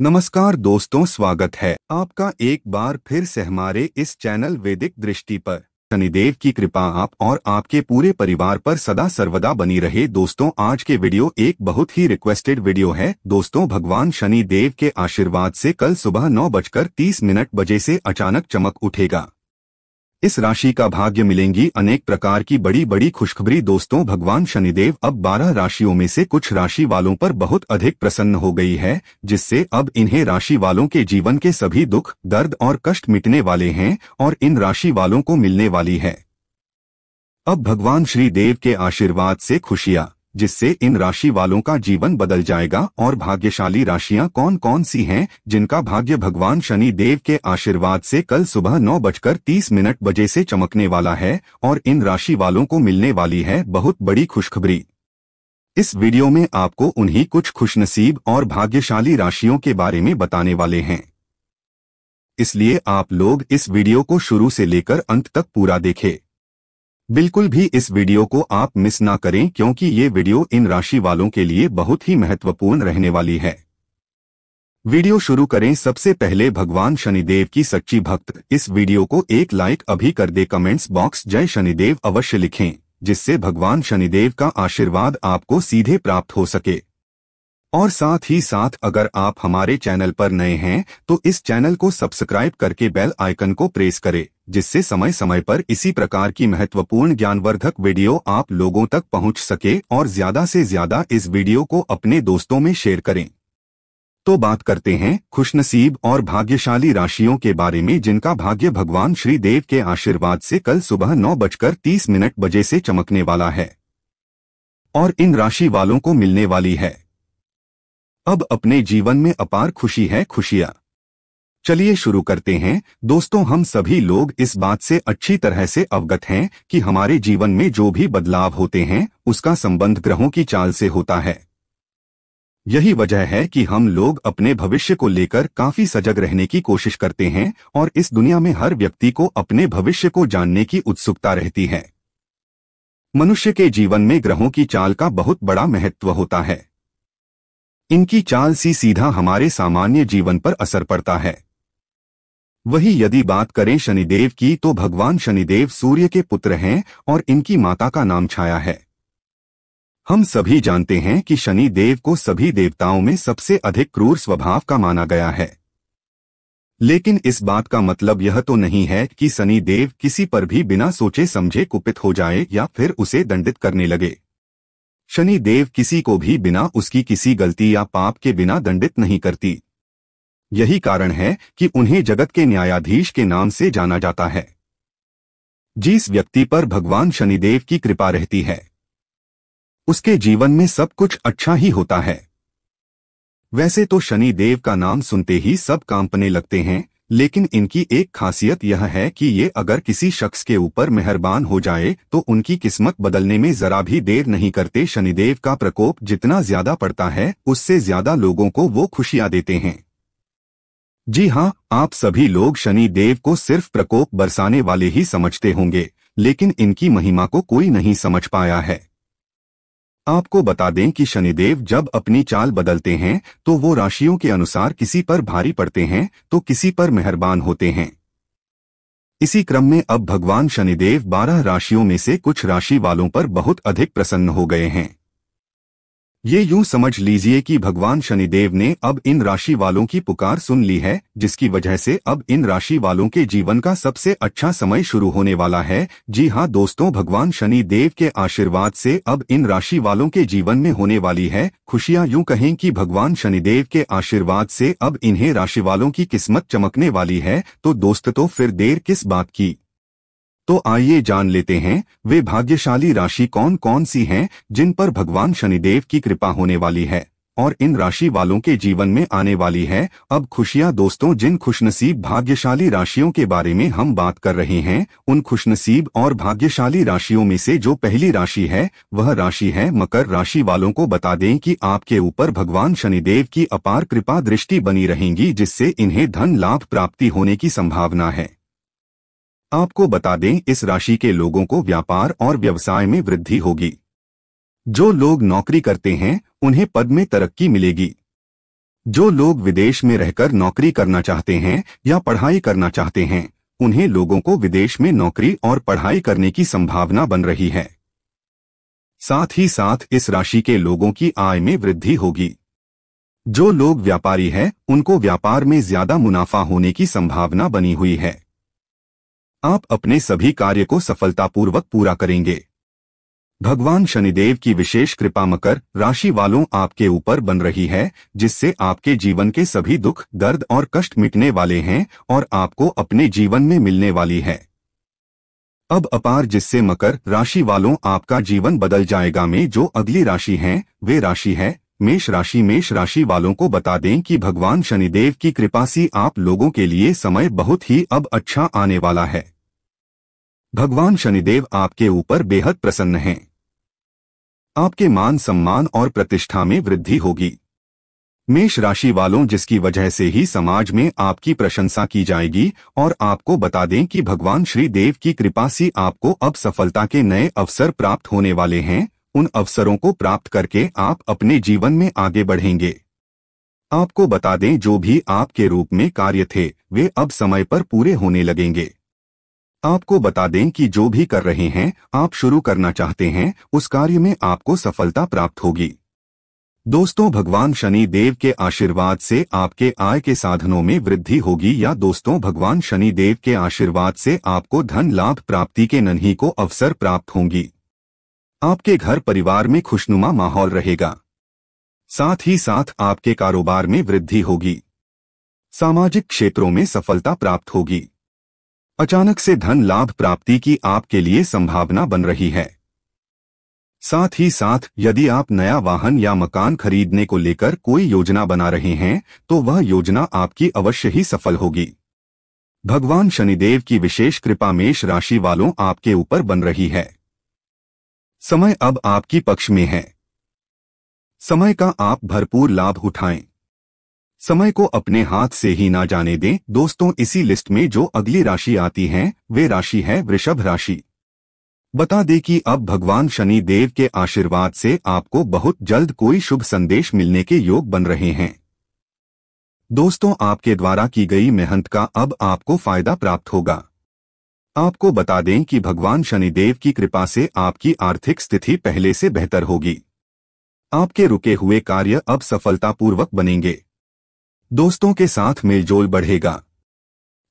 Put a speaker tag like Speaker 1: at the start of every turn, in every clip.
Speaker 1: नमस्कार दोस्तों, स्वागत है आपका एक बार फिर से हमारे इस चैनल वैदिक दृष्टि पर। शनिदेव की कृपा आप और आपके पूरे परिवार पर सदा सर्वदा बनी रहे। दोस्तों, आज के वीडियो एक बहुत ही रिक्वेस्टेड वीडियो है। दोस्तों, भगवान शनि देव के आशीर्वाद से कल सुबह नौ बजकर तीस मिनट बजे से अचानक चमक उठेगा। इस राशि का भाग्य मिलेंगी अनेक प्रकार की बड़ी बड़ी खुशखबरी। दोस्तों, भगवान शनिदेव अब बारह राशियों में से कुछ राशि वालों पर बहुत अधिक प्रसन्न हो गई है, जिससे अब इन्हें राशि वालों के जीवन के सभी दुख, दर्द और कष्ट मिटने वाले हैं और इन राशि वालों को मिलने वाली है। अब भगवान श्री देव के आशीर्वाद से खुशियाँ। जिससे इन राशि वालों का जीवन बदल जाएगा और भाग्यशाली राशियाँ कौन कौन सी हैं, जिनका भाग्य भगवान शनि देव के आशीर्वाद से कल सुबह नौ बजकर तीस मिनट बजे से चमकने वाला है और इन राशि वालों को मिलने वाली है बहुत बड़ी खुशखबरी। इस वीडियो में आपको उन्हीं कुछ खुशनसीब और भाग्यशाली राशियों के बारे में बताने वाले हैं। इसलिए आप लोग इस वीडियो को शुरू से लेकर अंत तक पूरा देखें। बिल्कुल भी इस वीडियो को आप मिस ना करें क्योंकि ये वीडियो इन राशि वालों के लिए बहुत ही महत्वपूर्ण रहने वाली है। वीडियो शुरू करें। सबसे पहले भगवान शनिदेव की सच्ची भक्त। इस वीडियो को एक लाइक अभी कर दे। कमेंट्स बॉक्स जय शनिदेव अवश्य लिखें, जिससे भगवान शनिदेव का आशीर्वाद आपको सीधे प्राप्त हो सके। और साथ ही साथ अगर आप हमारे चैनल पर नए हैं तो इस चैनल को सब्सक्राइब करके बेल आइकन को प्रेस करें। जिससे समय समय पर इसी प्रकार की महत्वपूर्ण ज्ञानवर्धक वीडियो आप लोगों तक पहुँच सके और ज़्यादा से ज़्यादा इस वीडियो को अपने दोस्तों में शेयर करें। तो बात करते हैं खुशनसीब और भाग्यशाली राशियों के बारे में जिनका भाग्य भगवान श्री देव के आशीर्वाद से कल सुबह नौ बजकर तीस मिनट बजे से चमकने वाला है। और इन राशि वालों को मिलने वाली है। अब अपने जीवन में अपार खुशी है खुशियाँ। चलिए शुरू करते हैं। दोस्तों, हम सभी लोग इस बात से अच्छी तरह से अवगत हैं कि हमारे जीवन में जो भी बदलाव होते हैं, उसका संबंध ग्रहों की चाल से होता है। यही वजह है कि हम लोग अपने भविष्य को लेकर काफ़ी सजग रहने की कोशिश करते हैं और इस दुनिया में हर व्यक्ति को अपने भविष्य को जानने की उत्सुकता रहती है। मनुष्य के जीवन में ग्रहों की चाल का बहुत बड़ा महत्व होता है। इनकी चाल सी सीधा हमारे सामान्य जीवन पर असर पड़ता है। वही यदि बात करें शनिदेव की तो भगवान शनिदेव सूर्य के पुत्र हैं और इनकी माता का नाम छाया है। हम सभी जानते हैं कि शनि देव को सभी देवताओं में सबसे अधिक क्रूर स्वभाव का माना गया है। लेकिन इस बात का मतलब यह तो नहीं है कि शनि देव किसी पर भी बिना सोचे समझे कुपित हो जाए या फिर उसे दंडित करने लगे। शनि देव किसी को भी बिना उसकी किसी गलती या पाप के बिना दंडित नहीं करती। यही कारण है कि उन्हें जगत के न्यायाधीश के नाम से जाना जाता है। जिस व्यक्ति पर भगवान शनिदेव की कृपा रहती है, उसके जीवन में सब कुछ अच्छा ही होता है। वैसे तो शनि देव का नाम सुनते ही सब कांपने लगते हैं, लेकिन इनकी एक खासियत यह है कि ये अगर किसी शख्स के ऊपर मेहरबान हो जाए तो उनकी किस्मत बदलने में जरा भी देर नहीं करते शनिदेव का प्रकोप जितना ज़्यादा पड़ता है, उससे ज़्यादा लोगों को वो खुशियाँ देते हैं। जी हाँ आप सभी लोग शनि देव को सिर्फ़ प्रकोप बरसाने वाले ही समझते होंगे, लेकिन इनकी महिमा को कोई नहीं समझ पाया है। आपको बता दें कि शनिदेव जब अपनी चाल बदलते हैं तो वो राशियों के अनुसार किसी पर भारी पड़ते हैं तो किसी पर मेहरबान होते हैं। इसी क्रम में अब भगवान शनिदेव बारह राशियों में से कुछ राशि वालों पर बहुत अधिक प्रसन्न हो गए हैं। ये यूँ समझ लीजिए कि भगवान शनिदेव ने अब इन राशि वालों की पुकार सुन ली है, जिसकी वजह से अब इन राशि वालों के जीवन का सबसे अच्छा समय शुरू होने वाला है। जी हाँ दोस्तों, भगवान शनि देव के आशीर्वाद से अब इन राशि वालों के जीवन में होने वाली है। खुशियाँ यूँ कहें कि भगवान शनिदेव के आशीर्वाद से अब इन्हें राशि वालों की किस्मत चमकने वाली है। तो दोस्त तो फिर देर किस बात की? तो आइए जान लेते हैं, वे भाग्यशाली राशि कौन कौन सी हैं, जिन पर भगवान शनिदेव की कृपा होने वाली है, और इन राशि वालों के जीवन में आने वाली है। अब खुशियाँ दोस्तों, जिन खुशनसीब भाग्यशाली राशियों के बारे में हम बात कर रहे हैं, उन खुशनसीब और भाग्यशाली राशियों में से जो पहली राशि है, वह राशि है मकर राशि वालों को बता दें कि आपके ऊपर भगवान शनिदेव की अपार कृपा दृष्टि बनी रहेंगी, जिससे इन्हें धन लाभ प्राप्ति होने की संभावना है। आपको बता दें, इस राशि के लोगों को व्यापार और व्यवसाय में वृद्धि होगी। जो लोग नौकरी करते हैं, उन्हें पद में तरक्की मिलेगी। जो लोग विदेश में रहकर नौकरी करना चाहते हैं, या पढ़ाई करना चाहते हैं, उन्हें लोगों को विदेश में नौकरी और पढ़ाई करने की संभावना बन रही है। साथ ही साथ, इस राशि के लोगों की आय में वृद्धि होगी। जो लोग व्यापारी हैं, उनको व्यापार में ज़्यादा मुनाफा होने की संभावना बनी हुई है। आप अपने सभी कार्य को सफलतापूर्वक पूरा करेंगे। भगवान शनिदेव की विशेष कृपा मकर राशि वालों आपके ऊपर बन रही है, जिससे आपके जीवन के सभी दुख, दर्द और कष्ट मिटने वाले हैं और आपको अपने जीवन में मिलने वाली है। अब अपार जिससे मकर राशि वालों आपका जीवन बदल जाएगा में जो अगली राशि है, वे राशि है, मेष राशि मेष राशि वालों को बता दें कि भगवान शनिदेव की कृपा से आप लोगों के लिए समय बहुत ही अब अच्छा आने वाला है। भगवान शनिदेव आपके ऊपर बेहद प्रसन्न हैं। आपके मान सम्मान और प्रतिष्ठा में वृद्धि होगी। मेष राशि वालों जिसकी वजह से ही समाज में आपकी प्रशंसा की जाएगी और आपको बता दें कि भगवान श्री देव की कृपा से आपको अब सफलता के नए अवसर प्राप्त होने वाले हैं। उन अवसरों को प्राप्त करके आप अपने जीवन में आगे बढ़ेंगे। आपको बता दें जो भी आपके रूप में कार्य थे, वे अब समय पर पूरे होने लगेंगे। आपको बता दें कि जो भी कर रहे हैं, आप शुरू करना चाहते हैं, उस कार्य में आपको सफलता प्राप्त होगी। दोस्तों, भगवान शनि देव के आशीर्वाद से आपके आय के साधनों में वृद्धि होगी या दोस्तों, भगवान शनि देव के आशीर्वाद से आपको धन लाभ प्राप्ति के नन्ही को अवसर प्राप्त होंगी। आपके घर परिवार में खुशनुमा माहौल रहेगा। साथ ही साथ आपके कारोबार में वृद्धि होगी। सामाजिक क्षेत्रों में सफलता प्राप्त होगी। अचानक से धन लाभ प्राप्ति की आपके लिए संभावना बन रही है। साथ ही साथ, यदि आप नया वाहन या मकान खरीदने को लेकर कोई योजना बना रहे हैं तो वह योजना आपकी अवश्य ही सफल होगी। भगवान शनिदेव की विशेष कृपा मेष राशि वालों आपके ऊपर बन रही है। समय अब आपकी पक्ष में है। समय का आप भरपूर लाभ उठाएँ। समय को अपने हाथ से ही ना जाने दें। दोस्तों, इसी लिस्ट में जो अगली राशि आती है, वे राशि है वृषभ राशि। बता दें कि अब भगवान शनि देव के आशीर्वाद से आपको बहुत जल्द कोई शुभ संदेश मिलने के योग बन रहे हैं। दोस्तों, आपके द्वारा की गई मेहनत का अब आपको फ़ायदा प्राप्त होगा। आपको बता दें कि भगवान शनिदेव की कृपा से आपकी आर्थिक स्थिति पहले से बेहतर होगी। आपके रुके हुए कार्य अब सफलतापूर्वक बनेंगे। दोस्तों के साथ मेलजोल बढ़ेगा।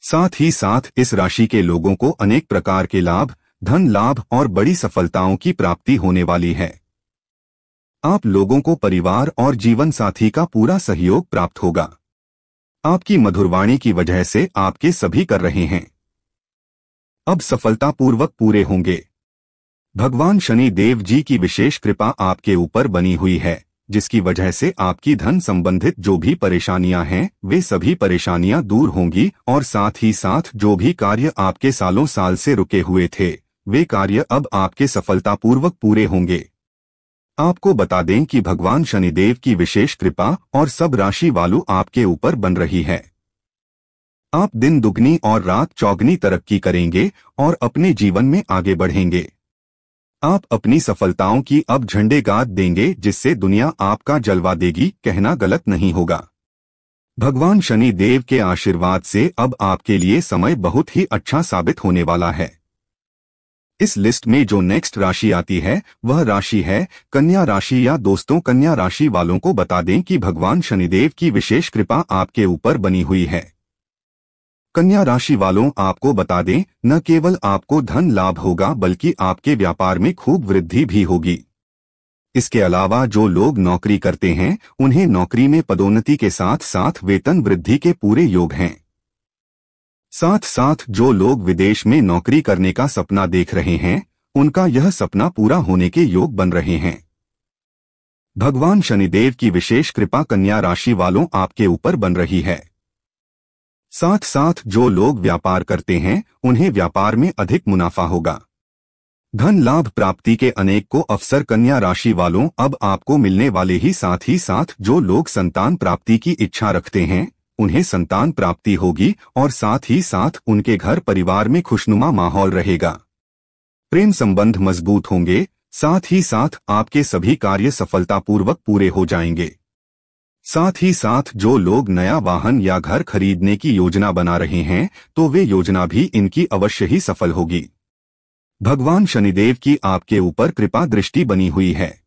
Speaker 1: साथ ही साथ इस राशि के लोगों को अनेक प्रकार के लाभ, धन लाभ और बड़ी सफलताओं की प्राप्ति होने वाली है। आप लोगों को परिवार और जीवन साथी का पूरा सहयोग प्राप्त होगा। आपकी मधुरवाणी की वजह से आपके सभी कर रहे हैं। अब सफलतापूर्वक पूरे होंगे। भगवान शनि देव जी की विशेष कृपा आपके ऊपर बनी हुई है। जिसकी वजह से आपकी धन संबंधित जो भी परेशानियाँ हैं, वे सभी परेशानियाँ दूर होंगी और साथ ही साथ जो भी कार्य आपके सालों साल से रुके हुए थे, वे कार्य अब आपके सफलतापूर्वक पूरे होंगे। आपको बता दें कि भगवान शनिदेव की विशेष कृपा और सब राशि वालों आपके ऊपर बन रही है। आप दिन दुगनी और रात चौगनी तरक्की करेंगे और अपने जीवन में आगे बढ़ेंगे। आप अपनी सफलताओं की अब झंडे गाद देंगे, जिससे दुनिया आपका जलवा देगी, कहना गलत नहीं होगा। भगवान शनि देव के आशीर्वाद से अब आपके लिए समय बहुत ही अच्छा साबित होने वाला है। इस लिस्ट में जो नेक्स्ट राशि आती है, वह राशि है, कन्या राशि या दोस्तों कन्या राशि वालों को बता दें कि भगवान शनिदेव की विशेष कृपा आपके ऊपर बनी हुई है। कन्या राशि वालों, आपको बता दें, न केवल आपको धन लाभ होगा, बल्कि आपके व्यापार में खूब वृद्धि भी होगी। इसके अलावा जो लोग नौकरी करते हैं, उन्हें नौकरी में पदोन्नति के साथ साथ वेतन वृद्धि के पूरे योग हैं। साथ साथ जो लोग विदेश में नौकरी करने का सपना देख रहे हैं, उनका यह सपना पूरा होने के योग बन रहे हैं। भगवान शनिदेव की विशेष कृपा कन्या राशि वालों, आपके ऊपर बन रही है। साथ साथ जो लोग व्यापार करते हैं, उन्हें व्यापार में अधिक मुनाफा होगा। धन लाभ प्राप्ति के अनेक को अवसर कन्या राशि वालों अब आपको मिलने वाले ही साथ ही साथ जो लोग संतान प्राप्ति की इच्छा रखते हैं, उन्हें संतान प्राप्ति होगी और साथ ही साथ उनके घर परिवार में खुशनुमा माहौल रहेगा। प्रेम संबंध मज़बूत होंगे, साथ ही साथ आपके सभी कार्य सफलतापूर्वक पूरे हो जाएँगे। साथ ही साथ जो लोग नया वाहन या घर खरीदने की योजना बना रहे हैं तो वे योजना भी इनकी अवश्य ही सफल होगी। भगवान शनिदेव की आपके ऊपर कृपा दृष्टि बनी हुई है।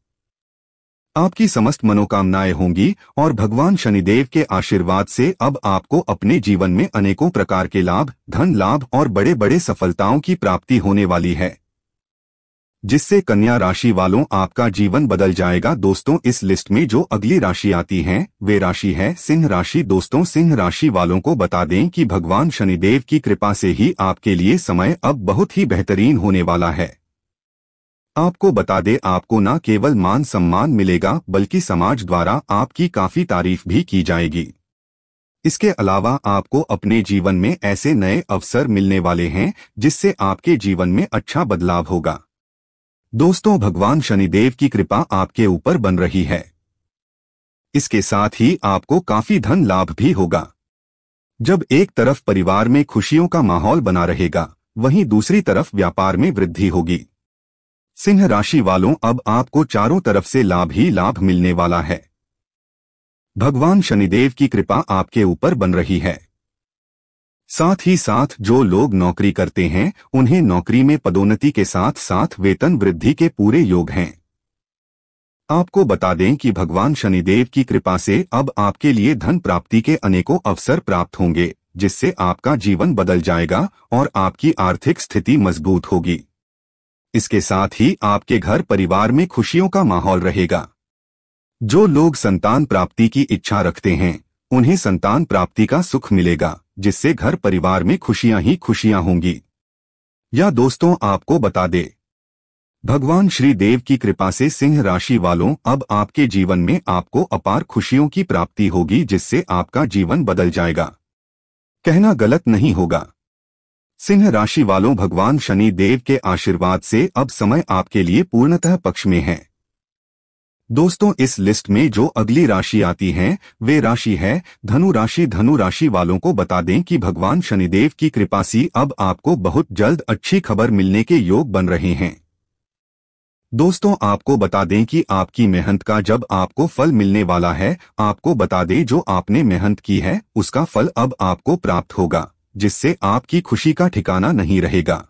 Speaker 1: आपकी समस्त मनोकामनाएँ होंगी और भगवान शनिदेव के आशीर्वाद से अब आपको अपने जीवन में अनेकों प्रकार के लाभ, धन लाभ और बड़े बड़े सफलताओं की प्राप्ति होने वाली है। जिससे कन्या राशि वालों आपका जीवन बदल जाएगा। दोस्तों, इस लिस्ट में जो अगली राशि आती है, वे राशि है सिंह राशि। दोस्तों, सिंह राशि वालों को बता दें कि भगवान शनिदेव की कृपा से ही आपके लिए समय अब बहुत ही बेहतरीन होने वाला है। आपको बता दे, आपको न केवल मान सम्मान मिलेगा, बल्कि समाज द्वारा आपकी काफ़ी तारीफ़ भी की जाएगी। इसके अलावा आपको अपने जीवन में ऐसे नए अवसर मिलने वाले हैं, जिससे आपके जीवन में अच्छा बदलाव होगा। दोस्तों, भगवान शनिदेव की कृपा आपके ऊपर बन रही है। इसके साथ ही आपको काफ़ी धन लाभ भी होगा। जब एक तरफ़ परिवार में खुशियों का माहौल बना रहेगा, वहीं दूसरी तरफ़ व्यापार में वृद्धि होगी। सिंह राशि वालों, अब आपको चारों तरफ़ से लाभ ही लाभ मिलने वाला है। भगवान शनिदेव की कृपा आपके ऊपर बन रही है। साथ ही साथ जो लोग नौकरी करते हैं, उन्हें नौकरी में पदोन्नति के साथ साथ वेतन वृद्धि के पूरे योग हैं। आपको बता दें कि भगवान शनिदेव की कृपा से अब आपके लिए धन प्राप्ति के अनेकों अवसर प्राप्त होंगे, जिससे आपका जीवन बदल जाएगा और आपकी आर्थिक स्थिति मज़बूत होगी। इसके साथ ही आपके घर परिवार में खुशियों का माहौल रहेगा। जो लोग संतान प्राप्ति की इच्छा रखते हैं, उन्हें संतान प्राप्ति का सुख मिलेगा। जिससे घर परिवार में खुशियाँ ही खुशियाँ होंगी। या दोस्तों, आपको बता दे। भगवान श्री देव की कृपा से सिंह राशि वालों, अब आपके जीवन में आपको अपार खुशियों की प्राप्ति होगी, जिससे आपका जीवन बदल जाएगा। कहना गलत नहीं होगा। सिंह राशि वालों, भगवान शनि देव के आशीर्वाद से अब समय आपके लिए पूर्णतः पक्ष में है। दोस्तों, इस लिस्ट में जो अगली राशि आती है, वे राशि है, धनु राशि। धनु राशि वालों को बता दें कि भगवान शनिदेव की कृपा सी अब आपको बहुत जल्द अच्छी खबर मिलने के योग बन रहे हैं। दोस्तों, आपको बता दें कि आपकी मेहनत का जब आपको फल मिलने वाला है, आपको बता दें जो आपने मेहनत की है, उसका फल अब आपको प्राप्त होगा, जिससे आपकी खुशी का ठिकाना नहीं रहेगा।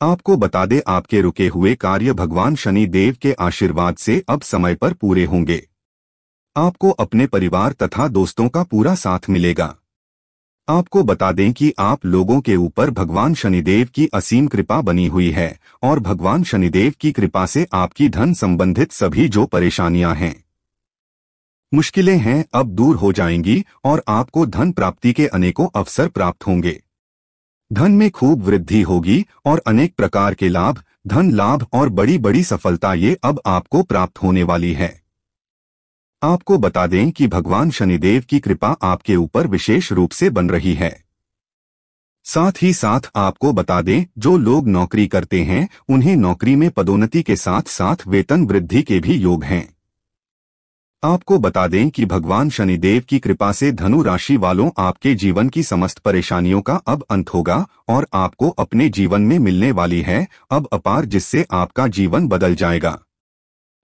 Speaker 1: आपको बता दे आपके रुके हुए कार्य भगवान शनि देव के आशीर्वाद से अब समय पर पूरे होंगे। आपको अपने परिवार तथा दोस्तों का पूरा साथ मिलेगा। आपको बता दें कि आप लोगों के ऊपर भगवान शनिदेव की असीम कृपा बनी हुई है और भगवान शनिदेव की कृपा से आपकी धन संबंधित सभी जो परेशानियाँ हैं, मुश्किलें हैं, अब दूर हो जाएँगी और आपको धन प्राप्ति के अनेकों अवसर प्राप्त होंगे। धन में खूब वृद्धि होगी और अनेक प्रकार के लाभ, धन लाभ और बड़ी बड़ी सफलता ये अब आपको प्राप्त होने वाली है। आपको बता दें कि भगवान शनिदेव की कृपा आपके ऊपर विशेष रूप से बन रही है। साथ ही साथ आपको बता दें, जो लोग नौकरी करते हैं, उन्हें नौकरी में पदोन्नति के साथ साथ वेतन वृद्धि के भी योग हैं। आपको बता दें कि भगवान शनिदेव की कृपा से धनु राशि वालों आपके जीवन की समस्त परेशानियों का अब अंत होगा और आपको अपने जीवन में मिलने वाली है अब अपार जिससे आपका जीवन बदल जाएगा।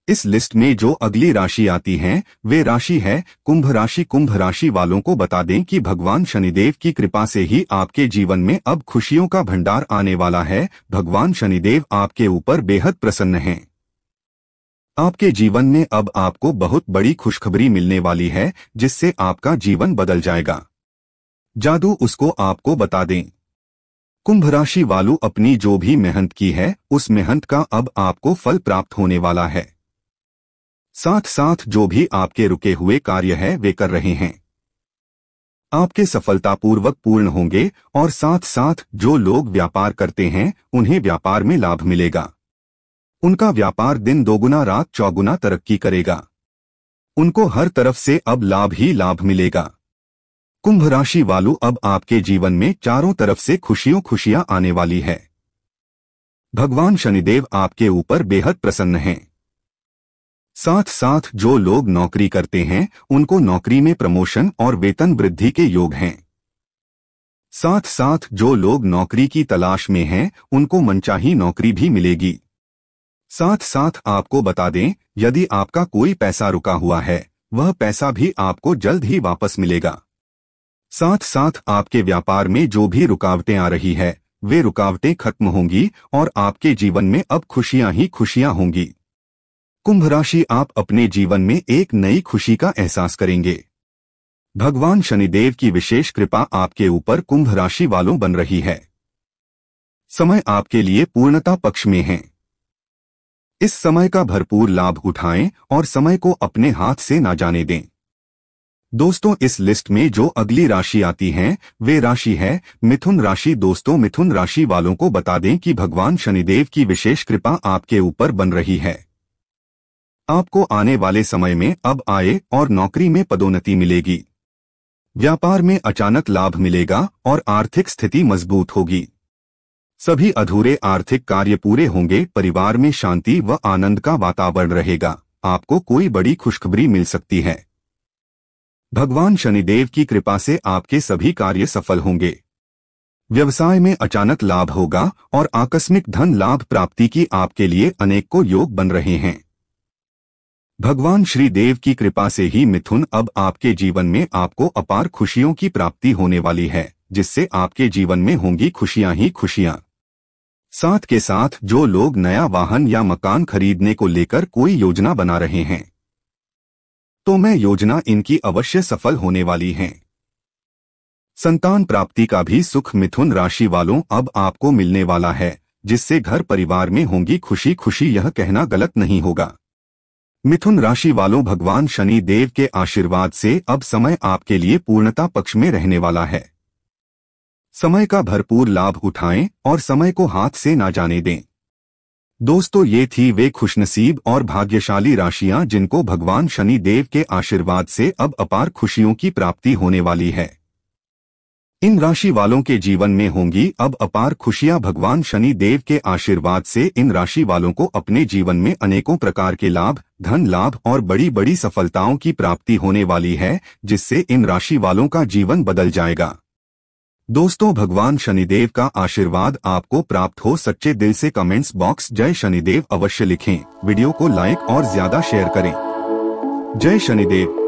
Speaker 1: इस लिस्ट में जो अगली राशि आती है, वे राशि है, कुंभ राशि। कुंभ राशि वालों को बता दें कि भगवान शनिदेव की कृपा से ही आपके जीवन में अब खुशियों का भंडार आने वाला है। भगवान शनिदेव आपके ऊपर बेहद प्रसन्न हैं। आपके जीवन में अब आपको बहुत बड़ी खुशखबरी मिलने वाली है, जिससे आपका जीवन बदल जाएगा। जादू उसको आपको बता दें। कुंभ राशि वालू अपनी जो भी मेहनत की है, उस मेहनत का अब आपको फल प्राप्त होने वाला है। साथ साथ जो भी आपके रुके हुए कार्य है, वे कर रहे हैं। आपके सफलतापूर्वक पूर्ण होंगे, और साथ साथ जो लोग व्यापार करते हैं, उन्हें व्यापार में लाभ मिलेगा। उनका व्यापार दिन दोगुना, रात चौगुना तरक्की करेगा। उनको हर तरफ़ से अब लाभ ही लाभ मिलेगा। कुंभ राशि वालू अब आपके जीवन में चारों तरफ़ से खुशियों खुशियाँ आने वाली है। भगवान शनिदेव आपके ऊपर बेहद प्रसन्न हैं। साथ साथ जो लोग नौकरी करते हैं, उनको नौकरी में प्रमोशन और वेतन वृद्धि के योग हैं। साथ साथ जो लोग नौकरी की तलाश में हैं, उनको मनचाही नौकरी भी मिलेगी। साथ साथ आपको बता दें, यदि आपका कोई पैसा रुका हुआ है, वह पैसा भी आपको जल्द ही वापस मिलेगा। साथ साथ आपके व्यापार में जो भी रुकावटें आ रही है, वे रुकावटें खत्म होंगी और आपके जीवन में अब खुशियाँ ही खुशियाँ होंगी। कुंभ राशि आप अपने जीवन में एक नई खुशी का एहसास करेंगे। भगवान शनिदेव की विशेष कृपा आपके ऊपर कुंभ राशि वालों बन रही है। समय आपके लिए पूर्णता पक्ष में है। इस समय का भरपूर लाभ उठाएँ और समय को अपने हाथ से ना जाने दें। दोस्तों, इस लिस्ट में जो अगली राशि आती है, वे राशि है मिथुन राशि। दोस्तों, मिथुन राशि वालों को बता दें कि भगवान शनिदेव की विशेष कृपा आपके ऊपर बन रही है। आपको आने वाले समय में अब आए और नौकरी में पदोन्नति मिलेगी। व्यापार में अचानक लाभ मिलेगा और आर्थिक स्थिति मज़बूत होगी। सभी अधूरे आर्थिक कार्य पूरे होंगे, परिवार में शांति व आनंद का वातावरण रहेगा। आपको कोई बड़ी खुशखबरी मिल सकती है। भगवान शनिदेव की कृपा से आपके सभी कार्य सफल होंगे। व्यवसाय में अचानक लाभ होगा और आकस्मिक धन लाभ प्राप्ति की आपके लिए अनेक को योग बन रहे हैं। भगवान श्री देव की कृपा से ही मिथुन अब आपके जीवन में आपको अपार खुशियों की प्राप्ति होने वाली है, जिससे आपके जीवन में होंगी खुशियाँ ही खुशियाँ। साथ के साथ जो लोग नया वाहन या मकान खरीदने को लेकर कोई योजना बना रहे हैं। तो मैं योजना इनकी अवश्य सफल होने वाली है। संतान प्राप्ति का भी सुख मिथुन राशि वालों अब आपको मिलने वाला है, जिससे घर परिवार में होंगी खुशी। खुशी यह कहना गलत नहीं होगा। मिथुन राशि वालों भगवान शनि देव के आशीर्वाद से अब समय आपके लिए पूर्णता पक्ष में रहने वाला है। समय का भरपूर लाभ उठाएँ और समय को हाथ से ना जाने दें। दोस्तों, ये थी वे खुशनसीब और भाग्यशाली राशियाँ जिनको भगवान शनि देव के आशीर्वाद से अब अपार खुशियों की प्राप्ति होने वाली है। इन राशि वालों के जीवन में होंगी अब अपार खुशियाँ भगवान शनि देव के आशीर्वाद से इन राशि वालों को अपने जीवन में अनेकों प्रकार के लाभ, धन लाभ और बड़ी बड़ी सफलताओं की प्राप्ति होने वाली है, जिससे इन राशि वालों का जीवन बदल जाएगा। दोस्तों, भगवान शनिदेव का आशीर्वाद आपको प्राप्त हो सच्चे दिल से कमेंट्स बॉक्स जय शनिदेव अवश्य लिखें। वीडियो को लाइक और ज़्यादा शेयर करें। जय शनिदेव।